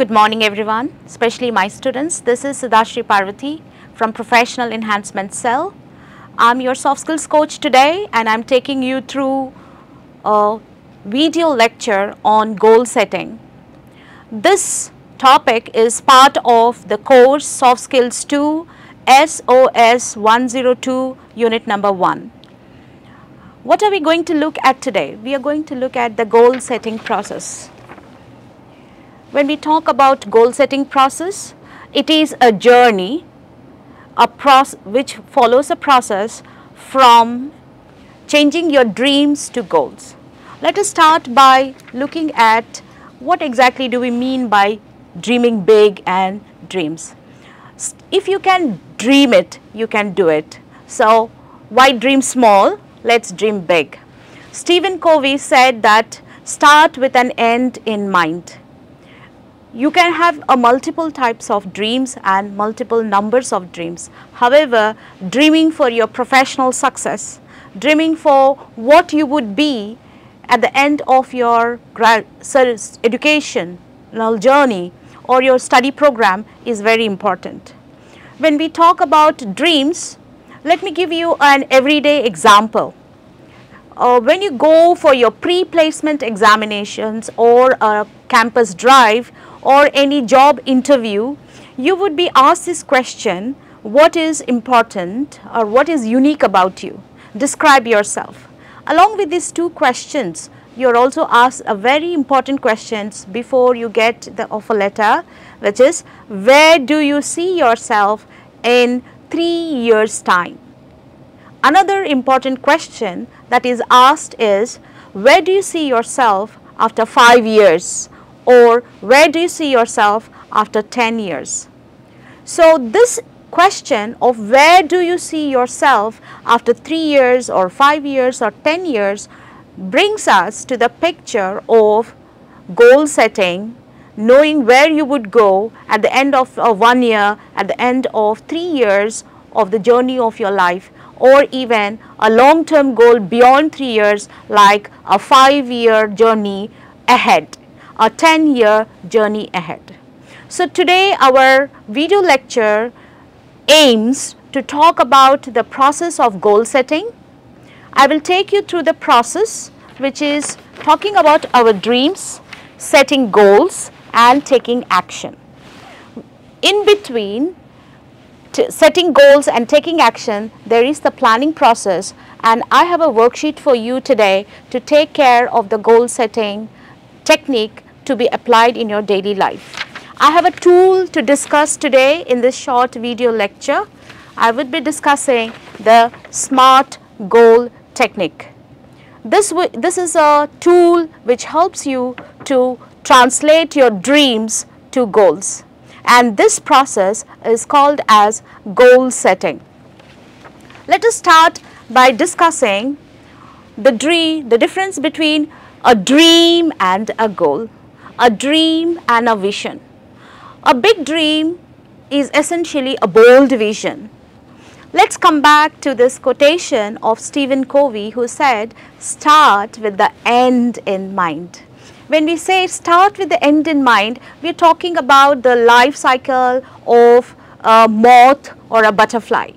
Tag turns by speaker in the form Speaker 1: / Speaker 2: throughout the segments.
Speaker 1: Good morning everyone, especially my students. This is Sudhashri Parvati from Professional Enhancement Cell. I'm your soft skills coach today and I'm taking you through a video lecture on goal setting. This topic is part of the course Soft Skills 2 SOS 102 unit number 1. What are we going to look at today? We are going to look at the goal setting process. When we talk about goal setting process, it is a journey a process which follows a process from changing your dreams to goals. Let us start by looking at what exactly do we mean by dreaming big and dreams. If you can dream it, you can do it. So, why dream small? Let's dream big. Stephen Covey said that start with an end in mind you can have a multiple types of dreams and multiple numbers of dreams. However, dreaming for your professional success, dreaming for what you would be at the end of your education journey or your study program is very important. When we talk about dreams, let me give you an everyday example. Uh, when you go for your pre-placement examinations or a campus drive or any job interview, you would be asked this question, what is important or what is unique about you? Describe yourself. Along with these two questions, you are also asked a very important questions before you get the offer letter, which is where do you see yourself in three years time? Another important question that is asked is where do you see yourself after 5 years or where do you see yourself after 10 years? So, this question of where do you see yourself after 3 years or 5 years or 10 years brings us to the picture of goal setting, knowing where you would go at the end of uh, 1 year, at the end of 3 years of the journey of your life or even a long term goal beyond 3 years like a 5 year journey ahead a 10 year journey ahead. So, today our video lecture aims to talk about the process of goal setting. I will take you through the process which is talking about our dreams, setting goals and taking action. In between setting goals and taking action, there is the planning process and I have a worksheet for you today to take care of the goal setting technique to be applied in your daily life. I have a tool to discuss today in this short video lecture. I would be discussing the SMART goal technique. This, this is a tool which helps you to translate your dreams to goals and this process is called as goal setting. Let us start by discussing the dream, the difference between a dream and a goal a dream and a vision. A big dream is essentially a bold vision. Let's come back to this quotation of Stephen Covey who said, start with the end in mind. When we say start with the end in mind, we are talking about the life cycle of a moth or a butterfly,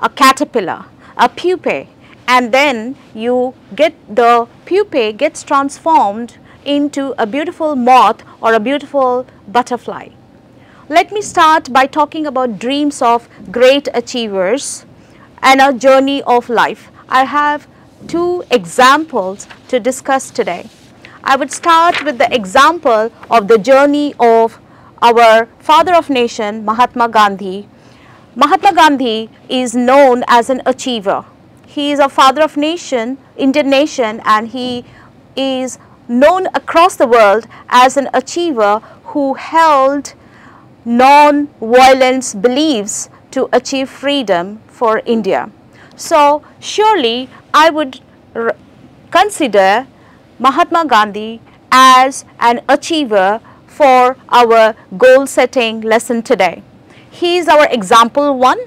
Speaker 1: a caterpillar, a pupae and then you get the pupae gets transformed into a beautiful moth or a beautiful butterfly. Let me start by talking about dreams of great achievers and a journey of life. I have two examples to discuss today. I would start with the example of the journey of our father of nation Mahatma Gandhi. Mahatma Gandhi is known as an achiever. He is a father of nation, Indian nation and he is known across the world as an achiever who held non-violence beliefs to achieve freedom for India. So, surely I would consider Mahatma Gandhi as an achiever for our goal setting lesson today. He is our example one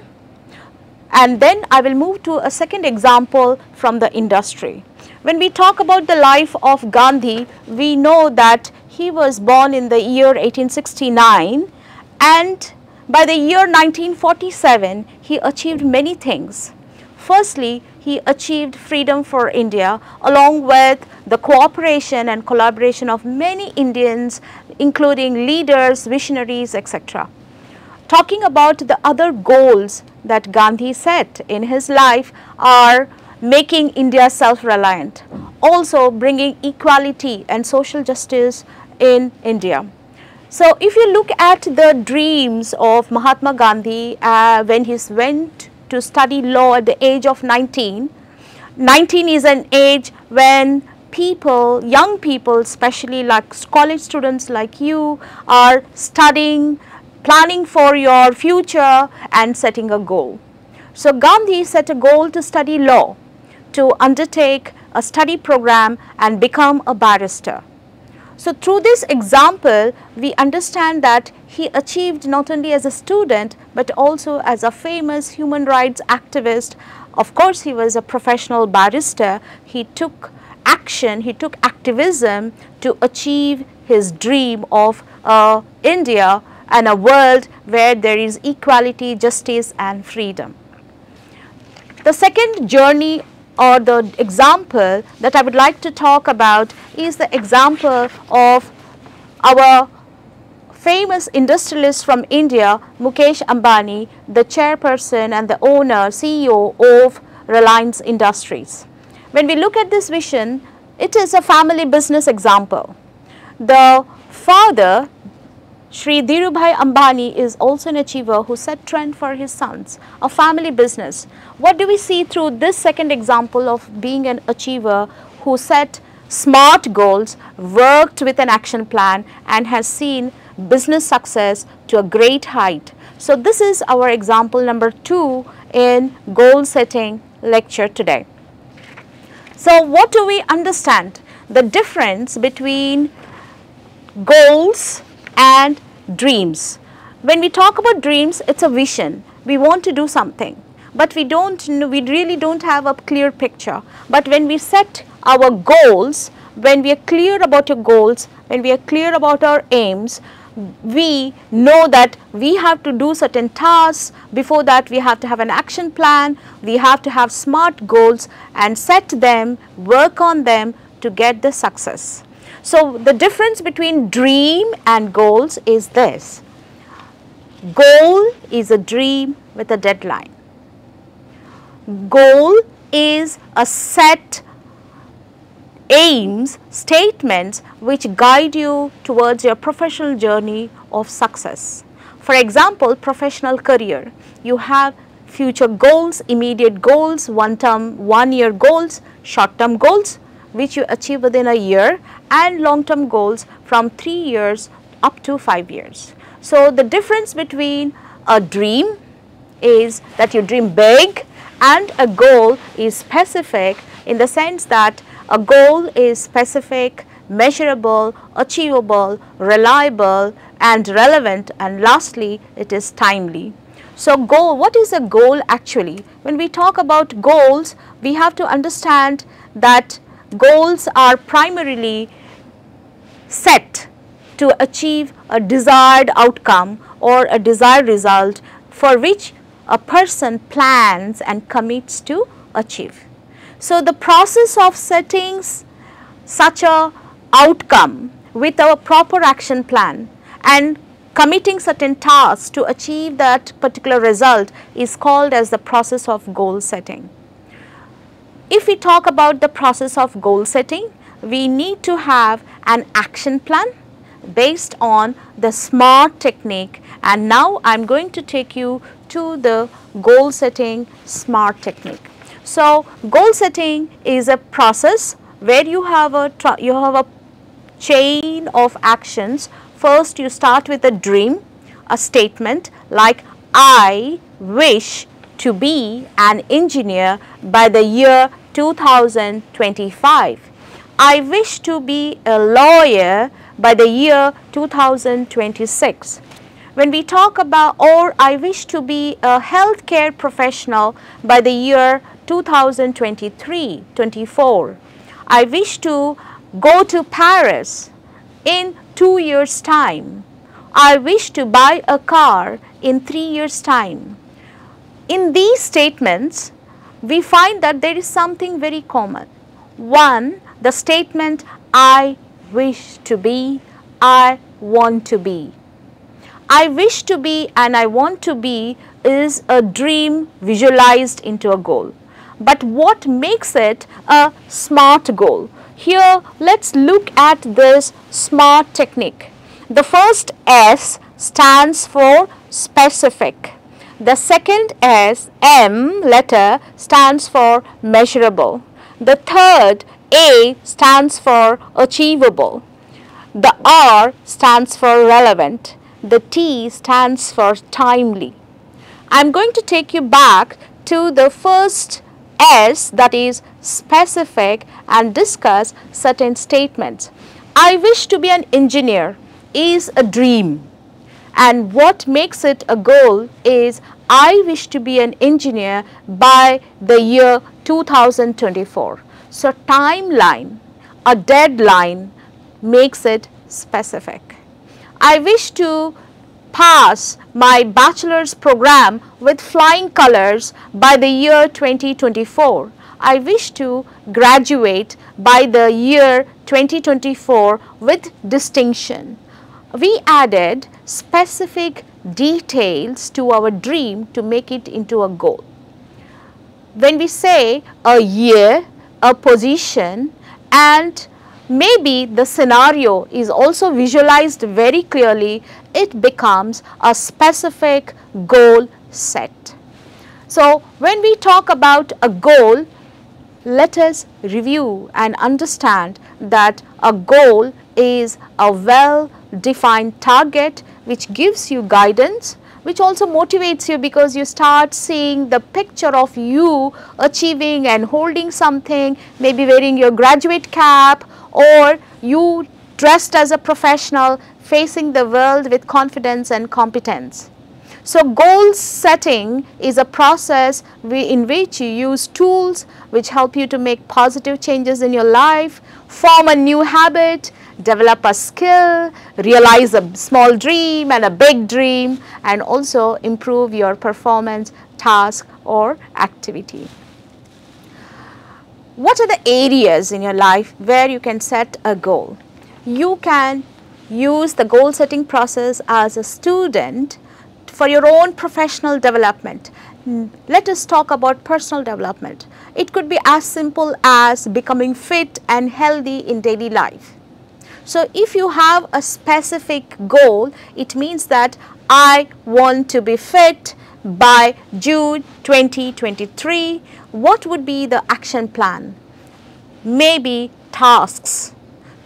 Speaker 1: and then I will move to a second example from the industry. When we talk about the life of Gandhi, we know that he was born in the year 1869 and by the year 1947 he achieved many things. Firstly, he achieved freedom for India along with the cooperation and collaboration of many Indians including leaders, visionaries, etc. Talking about the other goals that Gandhi set in his life are making India self-reliant, also bringing equality and social justice in India. So, if you look at the dreams of Mahatma Gandhi uh, when he went to study law at the age of 19. 19 is an age when people, young people especially like college students like you are studying, planning for your future and setting a goal. So, Gandhi set a goal to study law, to undertake a study program and become a barrister. So, through this example, we understand that he achieved not only as a student, but also as a famous human rights activist. Of course, he was a professional barrister. He took action, he took activism to achieve his dream of uh, India and a world where there is equality, justice and freedom. The second journey or the example that I would like to talk about is the example of our famous industrialist from India, Mukesh Ambani, the chairperson and the owner, CEO of Reliance Industries. When we look at this vision, it is a family business example. The father Shri Dhirubhai Ambani is also an achiever who set trend for his sons, a family business. What do we see through this second example of being an achiever who set smart goals, worked with an action plan and has seen business success to a great height. So, this is our example number 2 in goal setting lecture today. So, what do we understand? The difference between goals and dreams. When we talk about dreams, it's a vision. We want to do something, but we don't, know we really don't have a clear picture. But when we set our goals, when we are clear about your goals, when we are clear about our aims, we know that we have to do certain tasks, before that we have to have an action plan, we have to have smart goals and set them, work on them to get the success. So, the difference between dream and goals is this. Goal is a dream with a deadline. Goal is a set aims, statements which guide you towards your professional journey of success. For example, professional career, you have future goals, immediate goals, one term, one year goals, short term goals, which you achieve within a year and long term goals from 3 years up to 5 years. So, the difference between a dream is that you dream big and a goal is specific in the sense that a goal is specific, measurable, achievable, reliable and relevant and lastly it is timely. So, goal, what is a goal actually? When we talk about goals, we have to understand that goals are primarily set to achieve a desired outcome or a desired result for which a person plans and commits to achieve. So, the process of setting such a outcome with a proper action plan and committing certain tasks to achieve that particular result is called as the process of goal setting. If we talk about the process of goal setting, we need to have an action plan based on the SMART technique and now I am going to take you to the goal setting SMART technique. So, goal setting is a process where you have a you have a chain of actions. First you start with a dream, a statement like I wish to be an engineer by the year 2025. I wish to be a lawyer by the year 2026. When we talk about or I wish to be a healthcare professional by the year 2023-24. I wish to go to Paris in 2 years time. I wish to buy a car in 3 years time. In these statements, we find that there is something very common. One, the statement I wish to be, I want to be. I wish to be and I want to be is a dream visualized into a goal. But what makes it a SMART goal? Here let's look at this SMART technique. The first S stands for specific. The second S, M letter stands for measurable. The third A stands for achievable. The R stands for relevant the T stands for timely. I am going to take you back to the first S that is specific and discuss certain statements. I wish to be an engineer is a dream and what makes it a goal is I wish to be an engineer by the year 2024. So timeline, a deadline makes it specific. I wish to pass my bachelor's program with flying colors by the year 2024. I wish to graduate by the year 2024 with distinction. We added specific details to our dream to make it into a goal. When we say a year, a position and maybe the scenario is also visualized very clearly, it becomes a specific goal set. So, when we talk about a goal, let us review and understand that a goal is a well defined target which gives you guidance which also motivates you because you start seeing the picture of you achieving and holding something, maybe wearing your graduate cap or you dressed as a professional facing the world with confidence and competence. So, goal setting is a process in which you use tools which help you to make positive changes in your life, form a new habit, develop a skill, realize a small dream and a big dream and also improve your performance, task or activity. What are the areas in your life where you can set a goal? You can use the goal setting process as a student for your own professional development. Let us talk about personal development. It could be as simple as becoming fit and healthy in daily life. So, if you have a specific goal, it means that I want to be fit by June 2023 what would be the action plan? Maybe tasks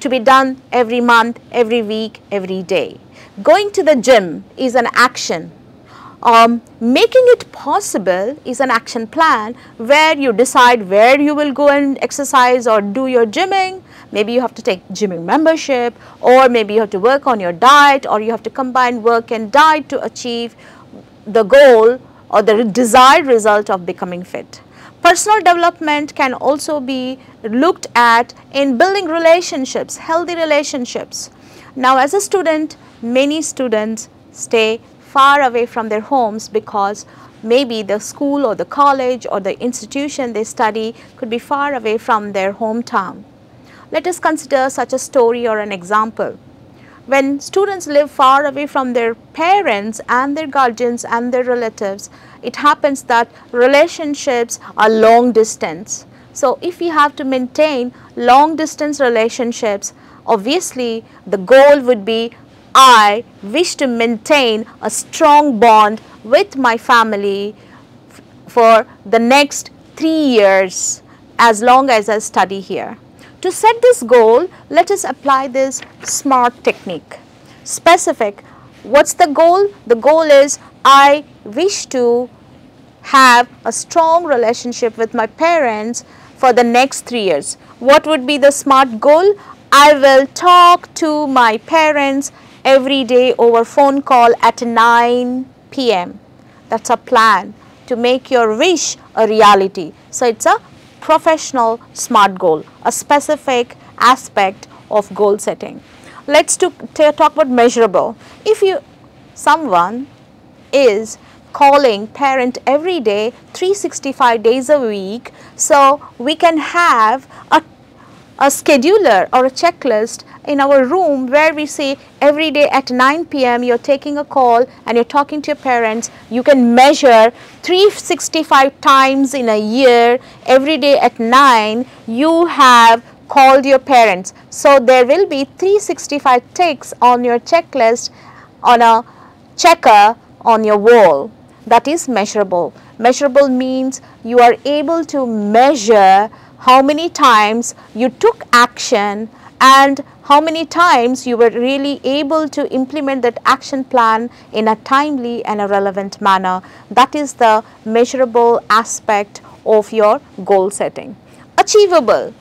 Speaker 1: to be done every month, every week, every day. Going to the gym is an action. Um, making it possible is an action plan where you decide where you will go and exercise or do your gymming. Maybe you have to take gymming membership or maybe you have to work on your diet or you have to combine work and diet to achieve the goal or the desired result of becoming fit. Personal development can also be looked at in building relationships, healthy relationships. Now as a student, many students stay far away from their homes because maybe the school or the college or the institution they study could be far away from their hometown. Let us consider such a story or an example. When students live far away from their parents and their guardians and their relatives, it happens that relationships are long distance. So, if we have to maintain long distance relationships, obviously the goal would be I wish to maintain a strong bond with my family for the next three years as long as I study here. To set this goal, let us apply this SMART technique. Specific, what's the goal? The goal is I wish to have a strong relationship with my parents for the next three years. What would be the SMART goal? I will talk to my parents every day over phone call at 9 p.m. That's a plan to make your wish a reality. So, it's a professional SMART goal, a specific aspect of goal setting. let's to talk about measurable. If you someone is calling parent every day 365 days a week. So, we can have a, a scheduler or a checklist in our room where we say every day at 9 p.m. you're taking a call and you're talking to your parents. You can measure 365 times in a year every day at 9 you have called your parents. So, there will be 365 ticks on your checklist on a checker on your wall that is measurable. Measurable means you are able to measure how many times you took action and how many times you were really able to implement that action plan in a timely and a relevant manner. That is the measurable aspect of your goal setting. Achievable.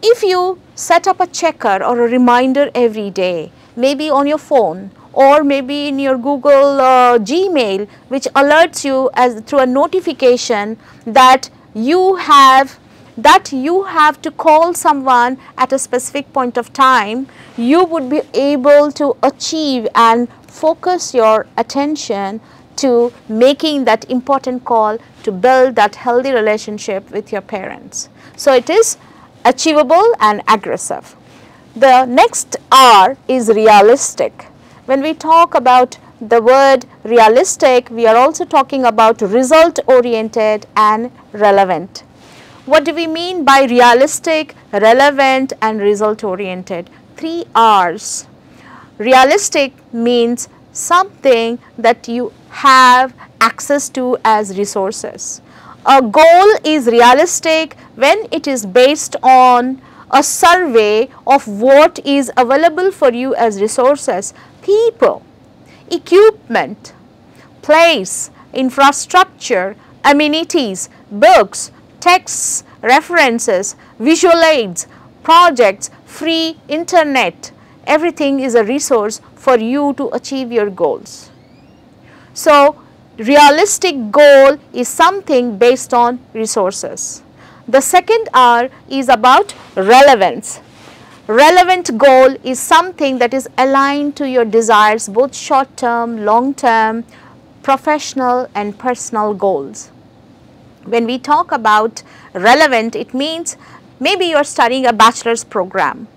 Speaker 1: If you set up a checker or a reminder every day, maybe on your phone or maybe in your Google uh, Gmail which alerts you as through a notification that you have that you have to call someone at a specific point of time, you would be able to achieve and focus your attention to making that important call to build that healthy relationship with your parents. So, it is achievable and aggressive. The next R is realistic. When we talk about the word realistic, we are also talking about result oriented and relevant. What do we mean by realistic, relevant and result oriented? Three R's. Realistic means something that you have access to as resources. A goal is realistic when it is based on a survey of what is available for you as resources people, equipment, place, infrastructure, amenities, books, texts, references, visual aids, projects, free internet, everything is a resource for you to achieve your goals. So, realistic goal is something based on resources. The second R is about relevance relevant goal is something that is aligned to your desires both short term, long term, professional and personal goals. When we talk about relevant, it means maybe you are studying a bachelor's program.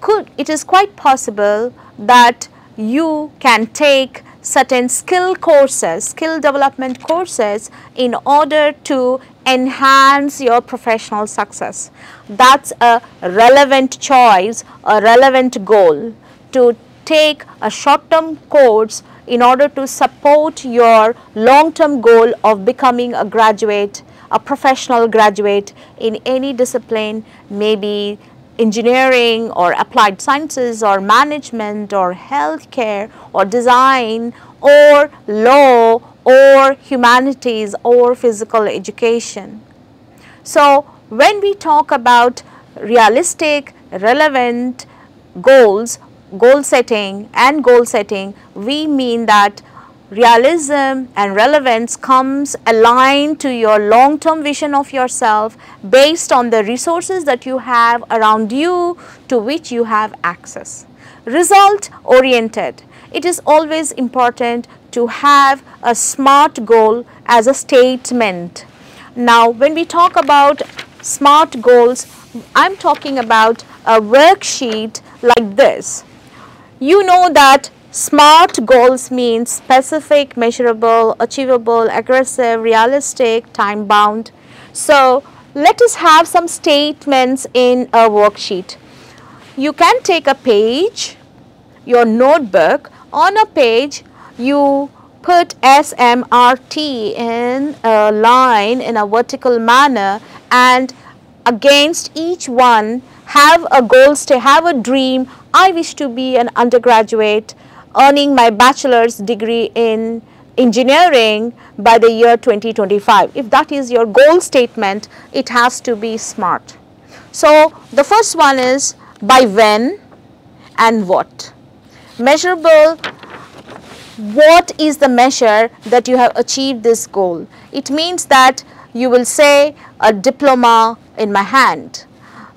Speaker 1: Could it is quite possible that you can take certain skill courses, skill development courses in order to enhance your professional success. That's a relevant choice, a relevant goal to take a short term course in order to support your long term goal of becoming a graduate, a professional graduate in any discipline, maybe engineering or applied sciences or management or healthcare or design or law or humanities or physical education. So, when we talk about realistic, relevant goals, goal setting and goal setting, we mean that realism and relevance comes aligned to your long term vision of yourself based on the resources that you have around you to which you have access. Result oriented, it is always important to have a SMART goal as a statement. Now, when we talk about SMART goals, I am talking about a worksheet like this. You know that SMART goals means specific, measurable, achievable, aggressive, realistic, time bound. So, let us have some statements in a worksheet. You can take a page, your notebook, on a page you put SMRT in a line in a vertical manner and against each one have a goal to have a dream I wish to be an undergraduate earning my bachelor's degree in engineering by the year 2025. If that is your goal statement, it has to be smart. So, the first one is by when and what. Measurable, what is the measure that you have achieved this goal? It means that you will say a diploma in my hand,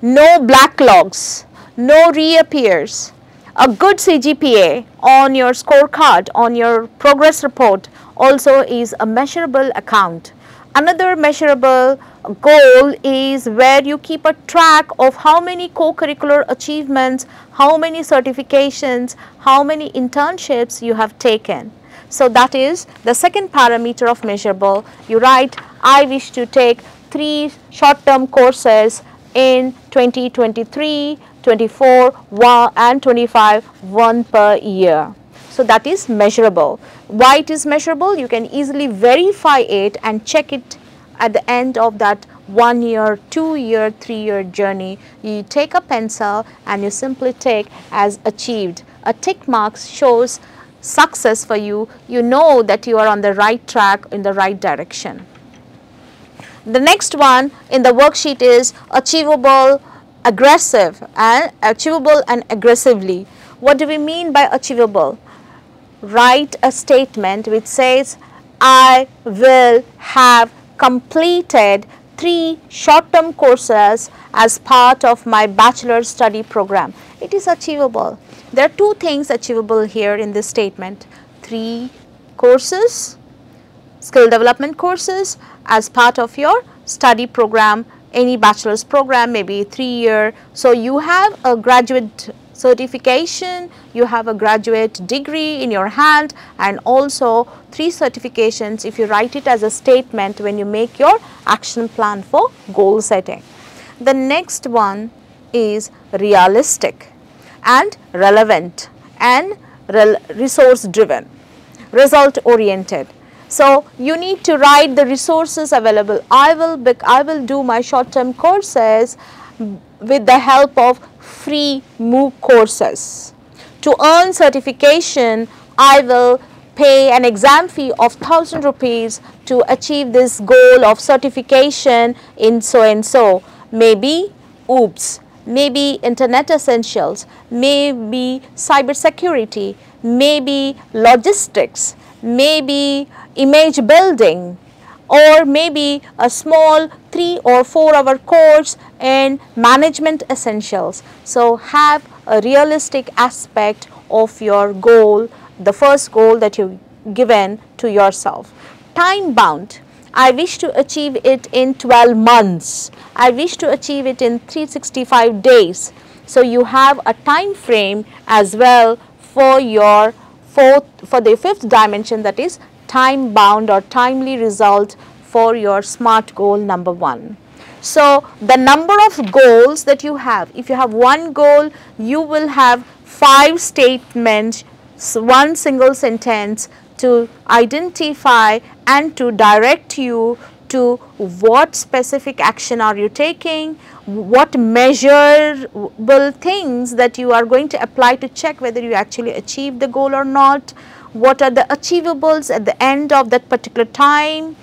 Speaker 1: no backlogs, no reappears. A good CGPA on your scorecard, on your progress report also is a measurable account. Another measurable goal is where you keep a track of how many co-curricular achievements, how many certifications, how many internships you have taken. So, that is the second parameter of measurable. You write, I wish to take 3 short term courses in 2023, 24 one, and 25 one per year. So, that is measurable. Why it is measurable? You can easily verify it and check it at the end of that one year, two year, three year journey. You take a pencil and you simply take as achieved. A tick mark shows success for you. You know that you are on the right track in the right direction. The next one in the worksheet is achievable, aggressive and achievable and aggressively. What do we mean by achievable? Write a statement which says, I will have completed three short-term courses as part of my bachelor study program. It is achievable. There are two things achievable here in this statement. Three courses, skill development courses as part of your study program, any bachelor's program, maybe three year. So, you have a graduate certification, you have a graduate degree in your hand and also three certifications if you write it as a statement when you make your action plan for goal setting. The next one is realistic and relevant and resource driven, result oriented. So, you need to write the resources available. I will, I will do my short term courses with the help of free MOOC courses. To earn certification, I will pay an exam fee of 1000 rupees to achieve this goal of certification in so and so. Maybe OOPS, maybe internet essentials, maybe cyber security, maybe logistics, maybe image building or maybe a small 3 or 4 hour course in management essentials. So, have a realistic aspect of your goal, the first goal that you've given to yourself. Time bound, I wish to achieve it in 12 months, I wish to achieve it in 365 days. So, you have a time frame as well for your fourth for the fifth dimension that is time bound or timely result for your SMART goal number 1. So, the number of goals that you have, if you have one goal, you will have five statements, one single sentence to identify and to direct you to what specific action are you taking, what measurable things that you are going to apply to check whether you actually achieve the goal or not, what are the achievables at the end of that particular time,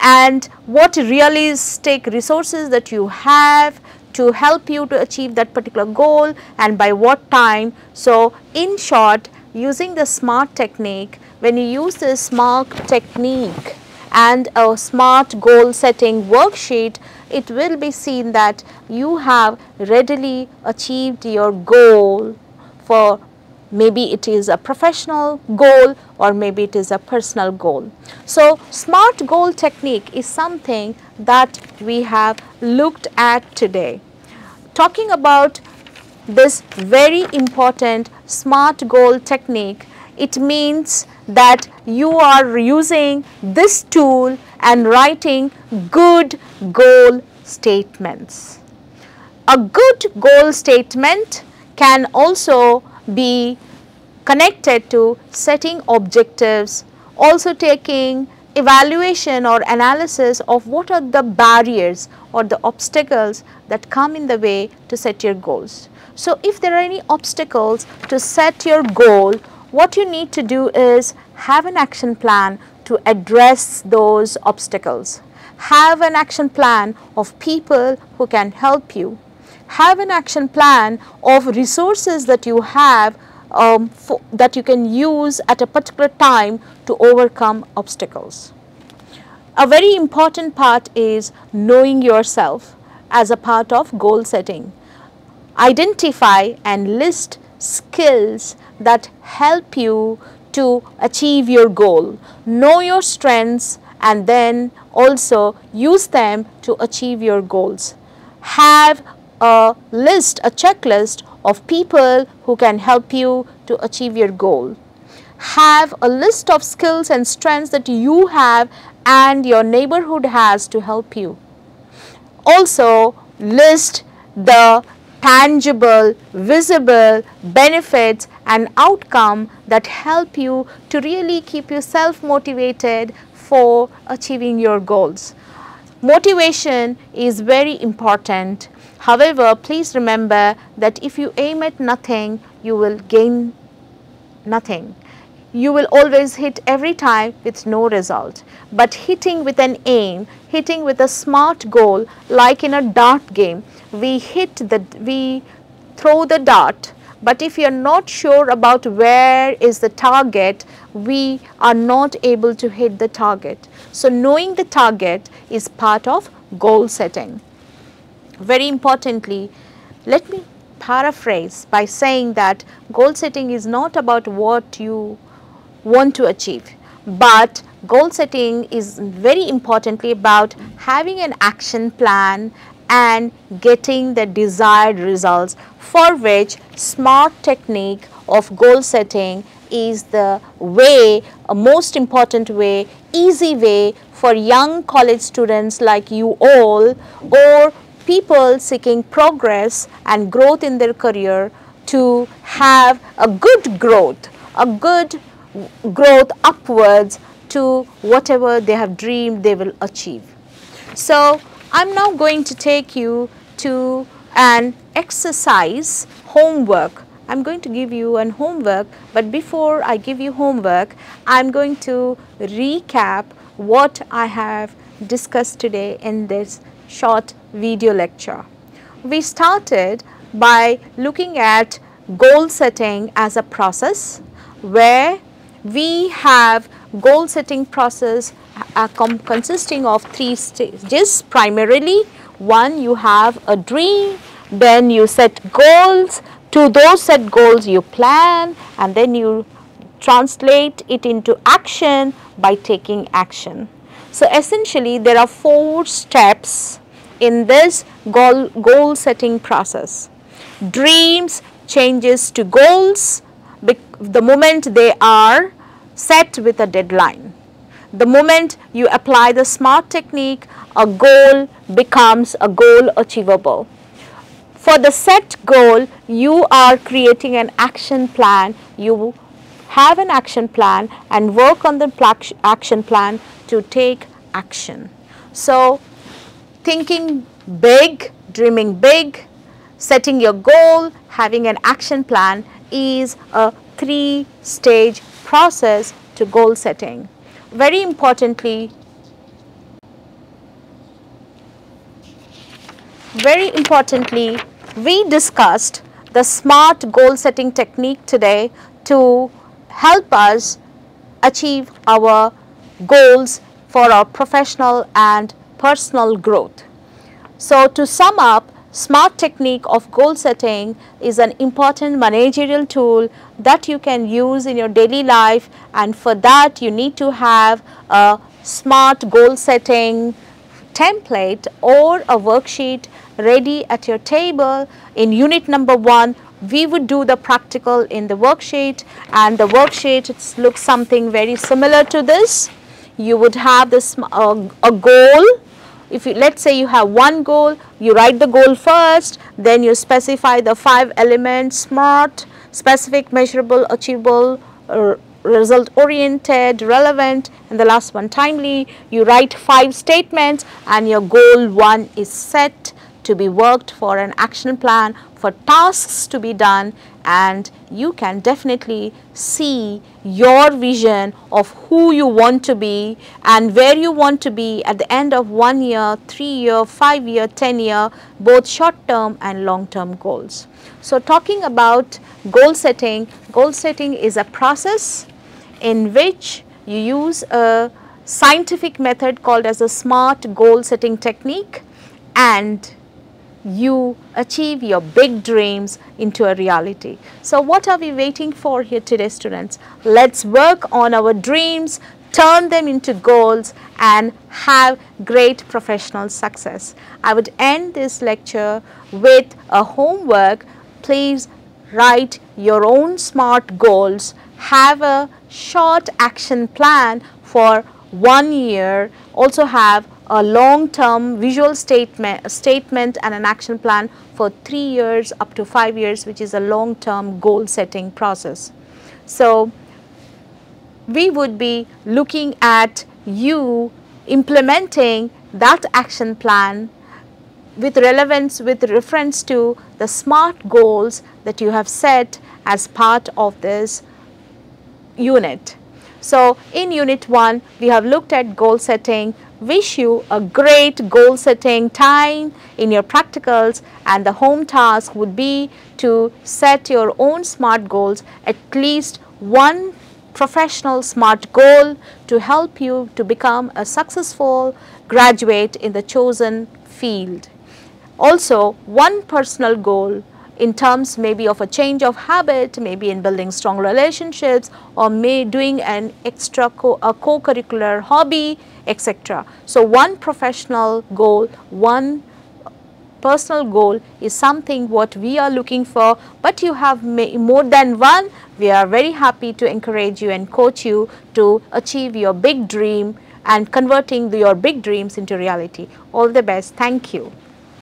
Speaker 1: and what realistic resources that you have to help you to achieve that particular goal and by what time. So, in short using the SMART technique, when you use the SMART technique and a SMART goal setting worksheet, it will be seen that you have readily achieved your goal for maybe it is a professional goal or maybe it is a personal goal. So, SMART goal technique is something that we have looked at today. Talking about this very important SMART goal technique, it means that you are using this tool and writing good goal statements. A good goal statement can also be connected to setting objectives, also taking evaluation or analysis of what are the barriers or the obstacles that come in the way to set your goals. So, if there are any obstacles to set your goal, what you need to do is have an action plan to address those obstacles. Have an action plan of people who can help you. Have an action plan of resources that you have um, for, that you can use at a particular time to overcome obstacles. A very important part is knowing yourself as a part of goal setting. identify and list skills that help you to achieve your goal. Know your strengths and then also use them to achieve your goals. Have a list, a checklist of people who can help you to achieve your goal. Have a list of skills and strengths that you have and your neighborhood has to help you. Also list the tangible, visible benefits and outcome that help you to really keep yourself motivated for achieving your goals. Motivation is very important. However, please remember that if you aim at nothing, you will gain nothing. You will always hit every time with no result. But hitting with an aim, hitting with a smart goal like in a dart game, we hit the, we throw the dart but if you are not sure about where is the target, we are not able to hit the target. So, knowing the target is part of goal setting. Very importantly, let me paraphrase by saying that goal setting is not about what you want to achieve, but goal setting is very importantly about having an action plan and getting the desired results for which smart technique of goal setting is the way, a most important way, easy way for young college students like you all or people seeking progress and growth in their career to have a good growth, a good growth upwards to whatever they have dreamed they will achieve. So, I am now going to take you to an exercise homework. I am going to give you an homework, but before I give you homework, I am going to recap what I have discussed today in this short video lecture. We started by looking at goal setting as a process where we have goal setting process uh, consisting of three stages primarily one you have a dream then you set goals to those set goals you plan and then you translate it into action by taking action. So, essentially there are four steps in this goal, goal setting process. Dreams changes to goals the moment they are set with a deadline. The moment you apply the SMART technique, a goal becomes a goal achievable. For the set goal, you are creating an action plan. You have an action plan and work on the action plan to take action. So, thinking big, dreaming big, setting your goal, having an action plan is a three stage process to goal setting. Very importantly, very importantly, we discussed the SMART goal setting technique today to help us achieve our goals for our professional and personal growth. So, to sum up SMART technique of goal setting is an important managerial tool that you can use in your daily life and for that you need to have a SMART goal setting template or a worksheet ready at your table. In unit number 1 we would do the practical in the worksheet and the worksheet looks something very similar to this. You would have this uh, a goal if you let us say you have one goal, you write the goal first, then you specify the five elements SMART, specific, measurable, achievable, uh, result oriented, relevant and the last one timely. You write five statements and your goal one is set to be worked for an action plan for tasks to be done and you can definitely see your vision of who you want to be and where you want to be at the end of one year, three year, five year, 10 year, both short term and long term goals. So, talking about goal setting, goal setting is a process in which you use a scientific method called as a SMART goal setting technique and you achieve your big dreams into a reality. So what are we waiting for here today students? Let's work on our dreams, turn them into goals and have great professional success. I would end this lecture with a homework. Please write your own SMART goals, have a short action plan for one year, also have a long term visual statement, statement and an action plan for 3 years up to 5 years which is a long term goal setting process. So, we would be looking at you implementing that action plan with relevance with reference to the SMART goals that you have set as part of this unit. So, in unit 1 we have looked at goal setting, wish you a great goal setting time in your practicals and the home task would be to set your own SMART goals at least one professional SMART goal to help you to become a successful graduate in the chosen field. Also one personal goal in terms maybe of a change of habit, maybe in building strong relationships or may doing an extra co a co-curricular hobby, etc. So, one professional goal, one uh, personal goal is something what we are looking for, but you have more than one, we are very happy to encourage you and coach you to achieve your big dream and converting your big dreams into reality. All the best. Thank you.